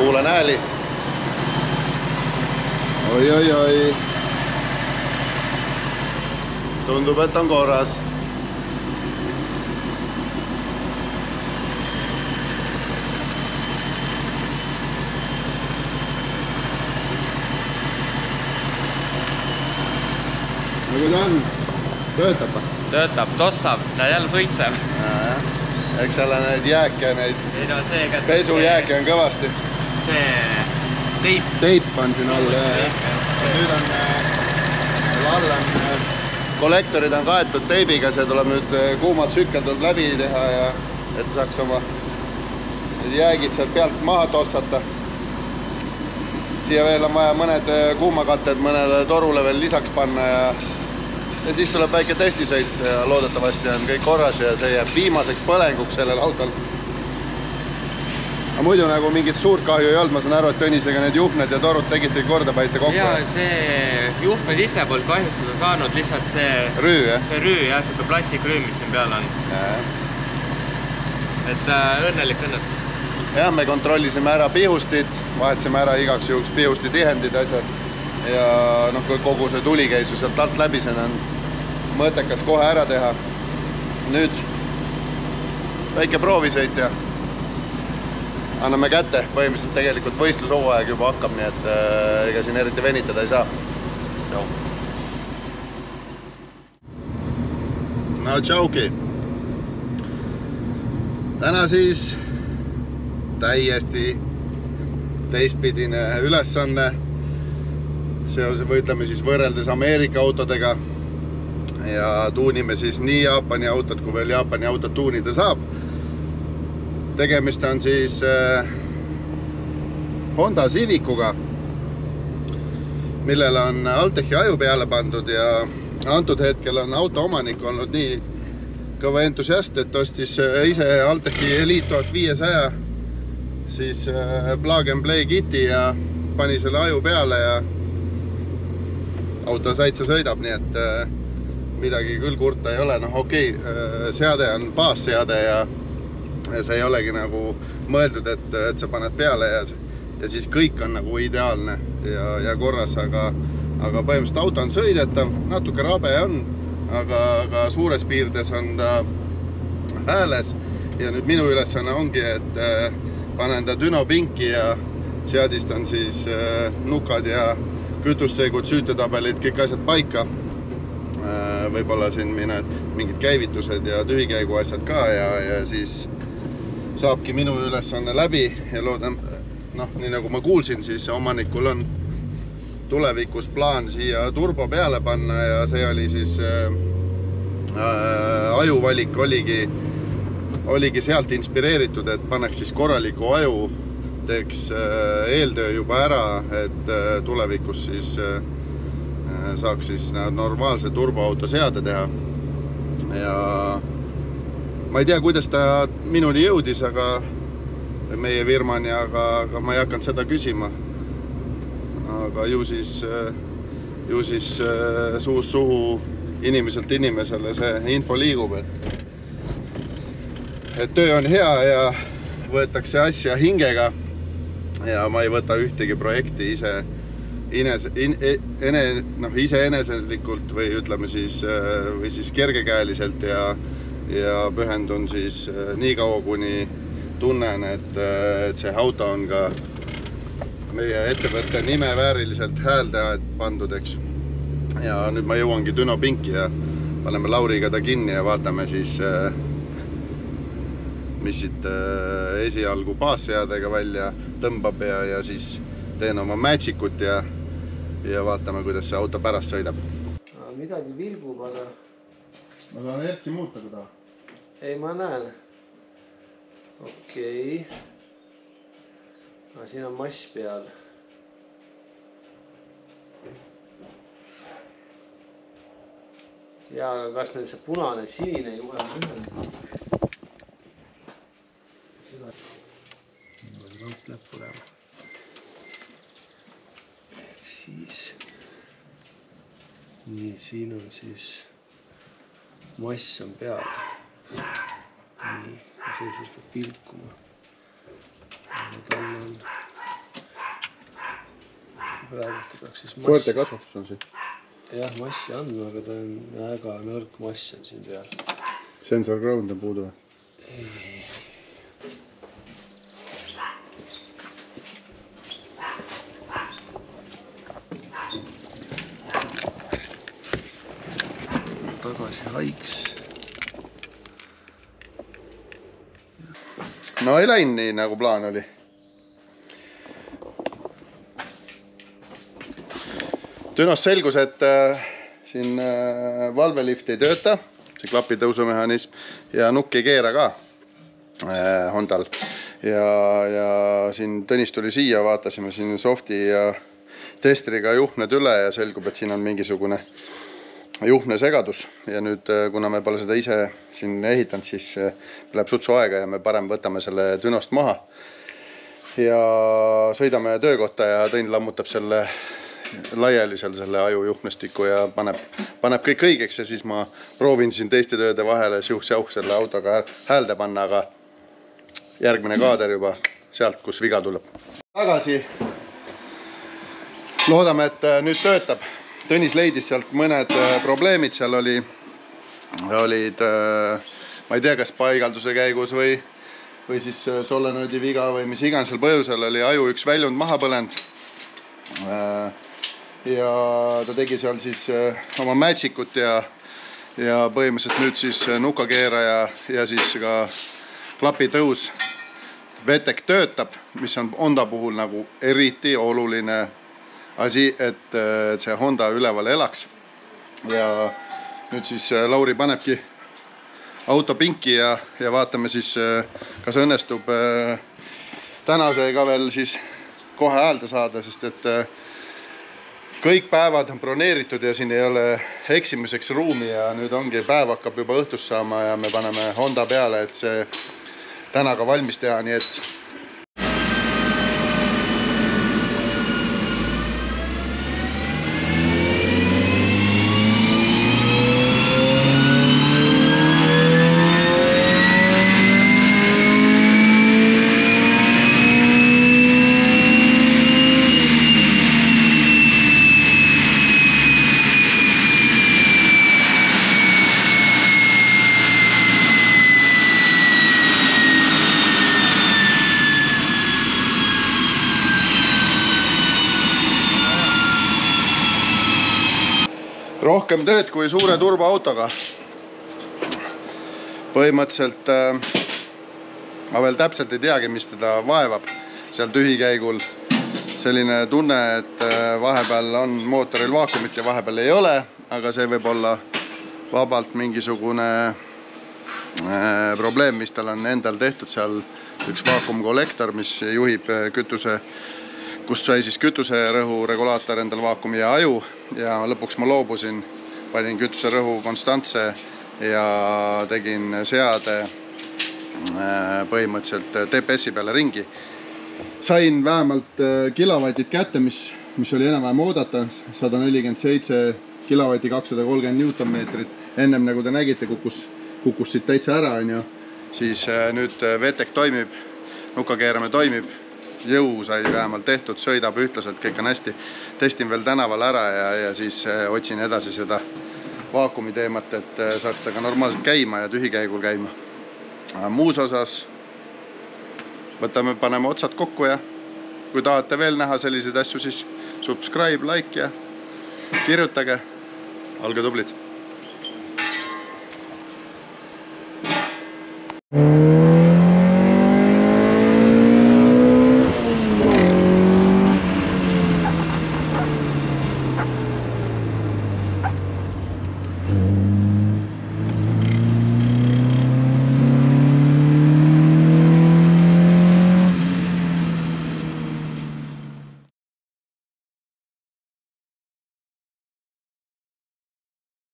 kuulen hääli. oi-oi-oi. tundub, et on korras. no kui ta on, töötab või? töötab, tossab, näed jälle suitseb. eks seal on neid jääke, neid ei no pesujääke on kõvasti. See teip. teip on siin all ja nüüd on äh, all on äh, kollektorid on kaetud teibiga, see tuleb nüüd äh, kuumalt sükkel tuleb läbi teha ja et saaks oma jäägid sealt pealt maha tossata. siia veel on vaja mõned kuumakatted mõnele torule veel lisaks panna ja ja siis tuleb väike testisõit ja loodetavasti on kõik korras ja see jääb viimaseks põlenguks sellel autol aga muidu nagu mingit suurt kahju ei olnud, ma saan aru, et Tõnisega need juhtmed ja torud tegite korda, panite kokku ja. see juhtmed ise polnud kahjustada saanud, lihtsalt see, rüü jah see rüü jah, sihuke plastikrüü, mis siin peal on. et äh, õnnelik õnnetus. jah, me kontrollisime ära pihustid, vahetasime ära igaks juhuks pihusti tihendid, asjad ja noh, kui kogu see tuli käis ju sealt alt läbi, see on mõttekas kohe ära teha. nüüd väike proovisõit ja anname kätte, põhimõtteliselt tegelikult võistlushooaeg juba hakkab, nii et äh, ega siin eriti venitada ei saa. no no tšauki. täna siis täiesti teistpidine ülesanne seoses või ütleme siis võrreldes Ameerika autodega ja tuunime siis nii Jaapani autot kui veel Jaapani autot tuunida saab. Tegemist on siis äh, Honda Civicuga, millele on Altechi aju peale pandud ja antud hetkel on auto omanik olnud nii kõva entusiast, et ostis äh, ise Altechi Elite tuhat viiesaja siis äh, plug and play kiti ja pani selle aju peale ja auto saitsa sõidab, nii et midagi küll kurta ei ole, noh okei okay,, seade on baasseade ja ja see ei olegi nagu mõeldud, et, et sa paned peale ja, ja siis kõik on nagu ideaalne ja, ja korras, aga aga põhimõtteliselt auto on sõidetav, natuke rabe on, aga, aga suures piirdes on ta hääles ja nüüd minu ülesanne ongi, et äh, panen ta dünopinki ja seadistan siis äh, nukad ja kütussegud, süütetabelid, kõik asjad paika. võib-olla siin mine, mingid käivitused ja tühikäigu asjad ka ja, ja siis saabki minu ülesanne läbi ja loodan, noh, nii nagu ma kuulsin, siis omanikul on tulevikus plaan siia turbo peale panna ja see oli siis äh, äh, ajuvalik oligi oligi sealt inspireeritud, et paneks siis korraliku aju, teeks äh, eeltöö juba ära, et äh, tulevikus siis äh, saaks siis normaalse turboauto seade teha. ja ma ei tea, kuidas ta minuni jõudis, aga meie firmani, aga, aga ma ei hakanud seda küsima. aga ju siis, ju siis äh, suust suhu inimeselt inimesele see info liigub, et et töö on hea ja võetakse asja hingega ja ma ei võta ühtegi projekti ise ines-, in-, ene-, noh, iseeneselikult või ütleme siis, või siis kergekäeliselt ja, ja pühendun siis äh, nii kaua, kuni tunnen, et, et see auto on ka meie ettevõtte nime vääriliselt häälde pandud, eks. ja nüüd ma jõuangi Düno pinki ja paneme Lauriga ta kinni ja vaatame siis, mis siit äh, esialgu baasseadega välja tõmbab ja, ja siis teen oma magic ut ja, ja vaatame, kuidas see auto pärast sõidab. midagi vilgub, aga ma saan hertsi muuta, kui tahad. ei, ma näen. okei okay.. aga siin on mass peal. ja, aga kas nüüd see punane, sinine juhe on ühel? raud läheb põlema. siis. nii, siin on siis mass on peal. See peab vilkuma. tal on praegu peaks siis koerte massi, kasvatus on siin. jah massi andma, aga ta on väga nõrk mass on siin peal. Sensor ground on puudu või? tagasi haiks. No ei läinud nii, nagu plaan oli. Dünost selgus, et äh, siin äh, valvelift ei tööta, see klapitõusumehhanism ja nukk ei keera ka äh, Hondal. ja, ja siin Tõnis tuli siia, vaatasime siin Softi ja testriga juhtmed üle ja selgub, et siin on mingisugune juhtmesegadus ja nüüd, kuna me pole seda ise siin ehitanud, siis äh, läheb sutsu aega ja me parem võtame selle Dünost maha. ja sõidame töökohta ja Tõn lammutab selle laiali seal selle ajujuhtmestiku ja paneb, paneb kõik õigeks ja siis ma proovin siin teiste tööde vahele siuh-säuh selle autoga häälde panna, aga järgmine kaader juba sealt, kus viga tuleb. tagasi. loodame, et äh, nüüd töötab Tõnis leidis sealt mõned äh, probleemid, seal oli, olid, ma ei tea, kas paigalduse käigus või, või siis äh, solenoidi viga või mis iganes seal põhjusel oli aju üks väljund maha põlenud. ja ta tegi seal siis äh, oma magic ut ja, ja põhimõtteliselt nüüd siis äh, nukakeeraja ja siis ka klapitõus VTEC töötab, mis on Honda puhul nagu eriti oluline asi, et, et see Honda üleval elaks. ja nüüd siis äh, Lauri panebki auto pinki ja, ja vaatame siis, kas õnnestub äh, tänase ka veel siis kohe häälde saada, sest et äh, kõik päevad on broneeritud ja siin ei ole eksimuseks ruumi ja nüüd ongi päev hakkab juba õhtust saama ja me paneme Honda peale, et see täna ka valmis teha, nii et rohkem tööd kui suure turboautoga. põhimõtteliselt äh, ma veel täpselt ei teagi, mis teda vaevab seal tühikäigul. selline tunne, et äh, vahepeal on mootoril vaakumit ja vahepeal ei ole, aga see võib olla vabalt mingisugune äh, probleem, mis tal on endal tehtud seal üks vaakumkollektor, mis juhib äh, kütuse kust sai siis kütuserõhu regulaator endal vaakumi ja aju ja lõpuks ma loobusin, panin kütuserõhu konstantse ja tegin seade äh, põhimõtteliselt DPS-i peale ringi. sain vähemalt äh, kilovatid kätte, mis, mis oli enam-vähem oodata, sada nelikümmend seitse kilovatti, kakssada kolmkümmend Newtonmeetrit. ennem nagu te nägite, kukkus, kukkus siit täitsa ära, onju. siis äh, nüüd äh, VTEC toimib, nukakeeramine toimib jõu sai vähemalt tehtud, sõidab ühtlaselt, kõik on hästi. testin veel tänaval ära ja, ja siis äh, otsin edasi seda vaakumi teemat, et äh, saaks ta ka normaalselt käima ja tühikäigul käima. muus osas võtame, paneme otsad kokku ja kui tahate veel näha selliseid asju, siis subscribe, like ja kirjutage. olge tublid